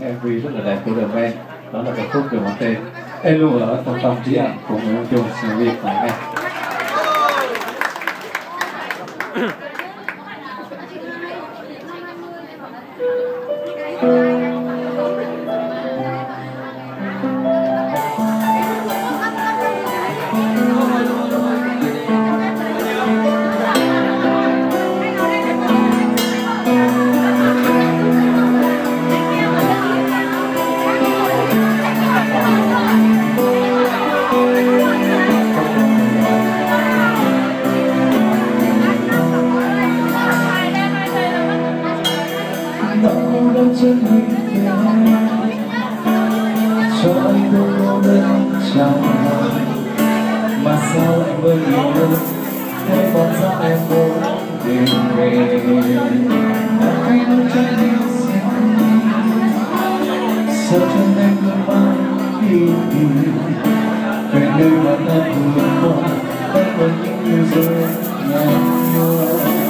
MV rất là đẹp của The Band. Đó là ca khúc về mang tên em luôn ở trong tâm trí anh của người Văn Chung sinh viên tại em. chân mình về cho anh luôn cô đơn trong lòng mà sao anh vẫn yêu thương thấy bóng dáng em muốn tìm về anh luôn chân chân anh cứ mãi đi về nơi mà ta vừa qua vẫn còn những người rơi ngàn nhòa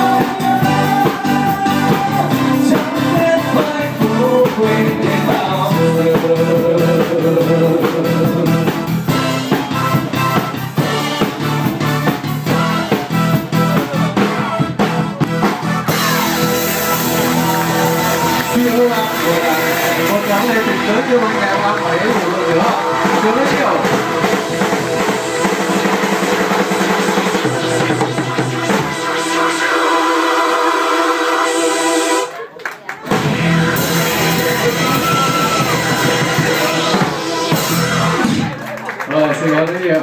một tháng này thì tới chưa bằng ngày ba phải một lần nữa chưa nói nhiều. rồi, xin lỗi rất nhiều